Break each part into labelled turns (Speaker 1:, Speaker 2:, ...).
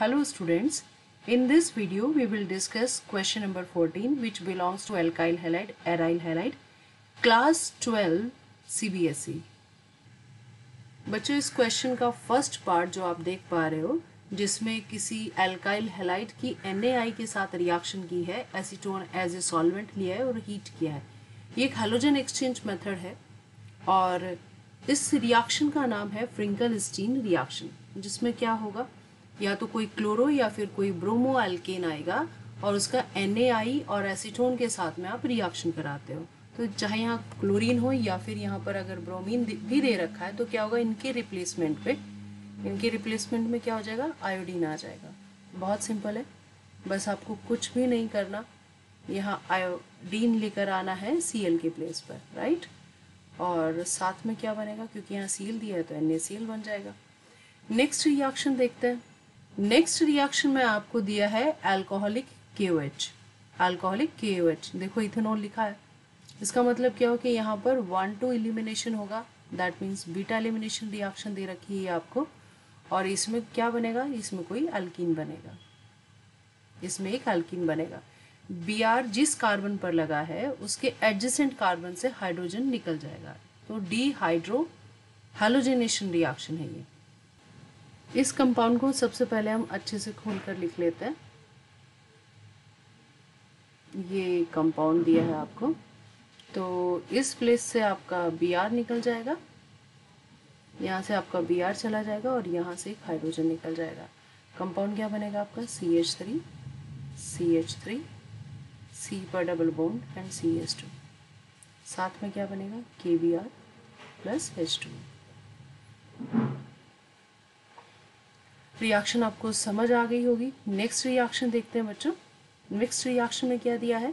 Speaker 1: Hello students, in this video we will discuss question number 14 which belongs to alkyl halide, aryl halide, class 12 CBSE. बच्चों इस question का first part जो आप देख पा रहे हो जिसमें किसी एल्काइल हेलाइड की NaI के साथ रिएक्शन की है एसीटोन एज ए सॉल्वेंट लिया है और हीट किया है। ये एक हेलोजन एक्सचेंज मेथड है और इस रिएक्शन का नाम है फ्रिंकल स्टीन रिएक्शन जिसमें क्या होगा? या तो कोई क्लोरो या फिर कोई ब्रोमो एल्केन आएगा और उसका एनएआई और एसीटोन के साथ में आप रिएक्शन कराते हो। तो चाहे यहाँ क्लोरीन हो या फिर यहाँ पर अगर ब्रोमीन भी दे रखा है तो क्या होगा? इनके रिप्लेसमेंट पे, इनके रिप्लेसमेंट में क्या हो जाएगा? आयोडीन आ जाएगा। बहुत सिंपल है। बस आपको कुछ भी नहीं करना। यहाँ आयोडीन लेकर आना है सी के प्लेस पर राइट और साथ में क्या बनेगा? क्योंकि यहाँ सील दिया है तो एन बन जाएगा। नेक्स्ट रिएक्शन देखते हैं। नेक्स्ट रिएक्शन में आपको दिया है alcoholic K O H alcoholic H देखो इथेनॉल लिखा है। इसका मतलब क्या हो कि यहाँ पर वन टू एलिमिनेशन होगा। That means beta elimination reaction दे रखी है आपको। और इसमें क्या बनेगा? इसमें कोई अल्किन बनेगा। इसमें एक अल्किन बनेगा। बी आर जिस कार्बन पर लगा है, उसके एडजेसेंट कार्बन से हाइड्रोजन निकल जाएगा। तो डी हाइड्रो हेलोजेनेशन रिएक्शन है ये। इस कंपाउंड को सबसे पहले हम अच्छे से खोल कर लिख लेते हैं। ये कंपाउंड दिया है आपको। तो इस प्लेस से आपका बी आर निकल जाएगा। यहाँ से आपका बी आर चला जाएगा और यहाँ से एक हाइड्रोजन निकल जाएगा। कंपाउंड क्या बनेगा आपका? C H three C H three C पर double bond and C H two साथ में क्या बनेगा? K B R plus H two reaction आपको समझ आ गई होगी। नेक्स्ट रिएक्शन देखते हैं बच्चों। नेक्स्ट रिएक्शन में क्या दिया है?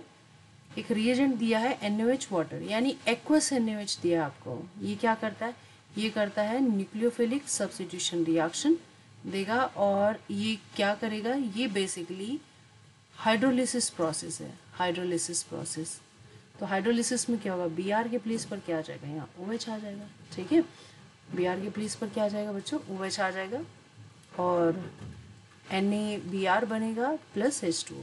Speaker 1: एक रिएजेंट दिया है एनओएच वाटर यानी एक्वस एनओएच दिया है आपको। ये क्या करता है? ये करता है न्यूक्लियोफिलिक सब्सटीट्यूशन रिएक्शन देगा और ये क्या करेगा? ये बेसिकली हाइड्रोलिसिस प्रोसेस है। हाइड्रोलिसिस प्रोसेस तो हाइड्रोलिसिस में क्या होगा? बी आर के प्लेस पर क्या आ जाएगा? यहाँ ओ आ जाएगा। ठीक है? बी आर के प्लेस पर क्या आ जाएगा बच्चों? ओ आ जाएगा। और एन ए बी आर बनेगा प्लस एच टू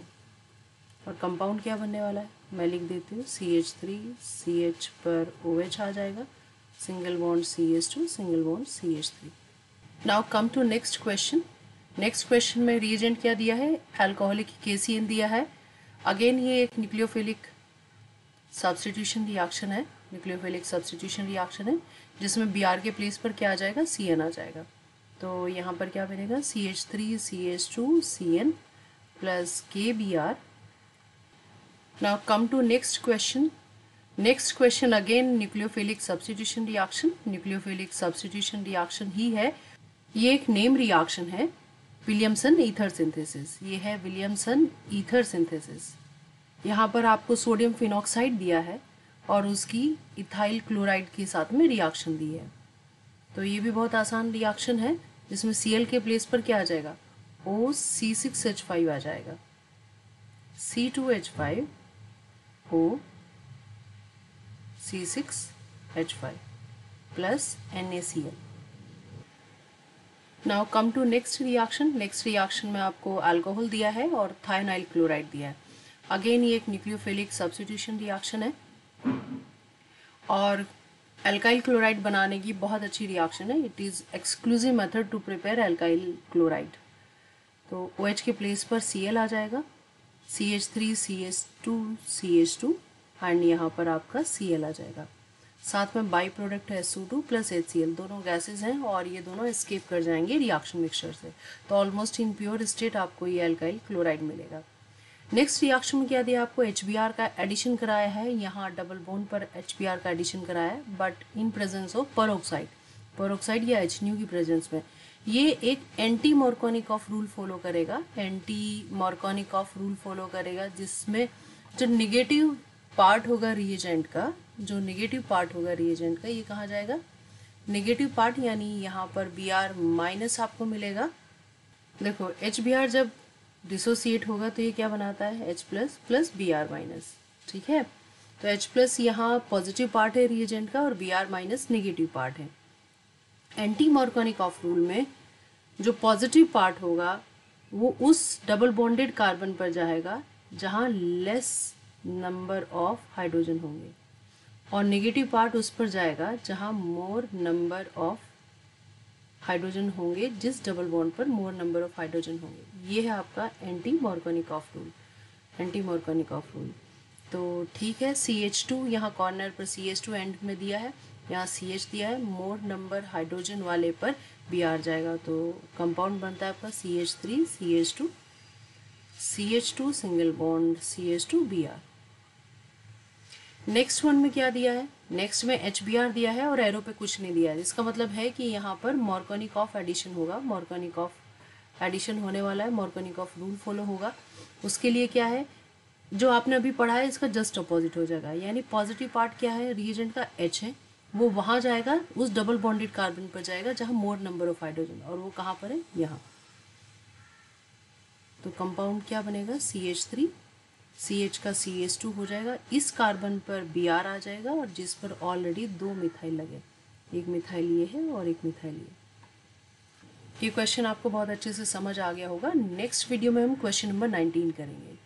Speaker 1: और कंपाउंड क्या बनने वाला है? मैं लिख देती हूँ C H three C H पर ओ OH आ जाएगा। Single bond C H two single bond C H three now come to next question next question में रिएजेंट क्या दिया है? एल्कोहलिक के सी एन दिया है। अगेन ये एक न्यूक्लियोफिलिक सब्सटीट्यूशन रिएक्शन है। न्यूक्लियोफिलिक सब्सटीट्यूशन रिएक्शन है, जिसमें बी आर के प्लेस पर क्या आ जाएगा? सी एन आ जाएगा। तो यहाँ पर क्या बनेगा C H three C H two C N plus K B R now come to next question next question again nucleophilic substitution reaction nucleophilic substitution reaction ही है। ये एक नेम रिएक्शन है विलियमसन ईथर सिंथेसिस ये है Williamson ether synthesis यहाँ पर आपको sodium phenoxide दिया है और उसकी इथाइल क्लोराइड के साथ में रिएक्शन दी है। तो ये भी बहुत आसान रिएक्शन है। जिसमें सी के प्लेस पर क्या आ जाएगा? O C six H five आ जाएगा। C two H five O C six H five plus N A C L now come to next reaction next reaction में आपको अल्कोहल दिया है और थायनाइल क्लोराइड दिया है। अगेन ये एक न्यूक्लियोफिलिक सब्सटीट्यूशन रिएक्शन है। और एल्काइल क्लोराइड बनाने की बहुत अच्छी रिएक्शन है। It is exclusive method to prepare alkyl chloride तो ओ OH के प्लेस पर सीएल आ जाएगा। C H three C H two C H two and यहाँ पर आपका सी एल आ जाएगा। साथ में बाई प्रोडक्ट है S two plus H C L दोनों गैसेज हैं और ये दोनों स्केप कर जाएँगे रिएक्शन मिक्सचर से। तो ऑलमोस्ट इन प्योर स्टेट आपको ये एल्काइल क्लोराइड मिलेगा। नेक्स्ट रिएक्शन में क्या दिया आपको? एच का एडिशन कराया है। यहाँ डबल बोन पर एचबीआर का एडिशन कराया है। But in presence of peroxide peroxide या एच की प्रेजेंस में। ये एक anti Markovnikov of rule follow करेगा। Anti Markovnikov of rule follow करेगा, जिसमें जो निगेटिव पार्ट होगा रिएजेंट का, जो निगेटिव पार्ट होगा रिएजेंट का, ये कहाँ जाएगा? निगेटिव पार्ट यानी यहाँ पर बी आर माइनस आपको मिलेगा। देखो एच बी आर जब डिसोसिएट होगा तो ये क्या बनाता है? H plus plus B R minus ठीक है? तो एच प्लस यहाँ पॉजिटिव पार्ट है रिएजेंट का और B R minus negative part है। एंटी मॉर्कोनिक ऑफ़ रूल में जो पॉजिटिव पार्ट होगा, वो उस डबल बॉन्डेड कार्बन पर जाएगा, जहाँ लेस नंबर ऑफ़ हाइड्रोजन होंगे। और नेगेटिव पार्ट उस पर जाएगा, जहाँ मोर नंबर ऑफ़ हाइड्रोजन होंगे, जिस डबल बॉन्ड पर मोर नंबर ऑफ़ हाइड्रोजन होंगे। ये है आपका anti Markovnikov of rule anti Markovnikov of rule तो ठीक है सी एच टू यहाँ कॉर्नर पर सी एच टू एंड में दिया है। यहाँ सी एच दिया है। मोर नंबर हाइड्रोजन वाले पर बी आर जाएगा। तो कंपाउंड बनता है आपका C H three C H two C H two single bond C H two B R next one में क्या दिया है? नेक्स्ट में एच बी आर दिया है और एरो पे कुछ नहीं दिया है। इसका मतलब है कि यहाँ पर मॉर्कोनिक ऑफ़ एडिशन होगा। मॉर्कोनिक ऑफ़ एडिशन होने वाला है। मॉर्कोनिक ऑफ़ रूल फॉलो होगा। उसके लिए क्या है? जो आपने अभी पढ़ा है, इसका जस्ट अपोजिट हो जाएगा। यानी पॉजिटिव पार्ट क्या है? रिएजेंट का एच है। वो वहाँ जाएगा, उस डबल बॉन्डेड कार्बन पर जाएगा, जहाँ मोर नंबर ऑफ़ हाइड्रोजन और वो कहाँ पर है? यहाँ। तो कंपाउंड क्या बनेगा? C H three C H का सी एस टू हो जाएगा। इस कार्बन पर बी आर आ जाएगा और जिस पर ऑलरेडी दो मिथाइल लगे। एक मिथाइल ये है और एक मिथाइल ये। ये क्वेश्चन आपको बहुत अच्छे से समझ आ गया होगा। नेक्स्ट वीडियो में हम क्वेश्चन नंबर नाइनटीन करेंगे।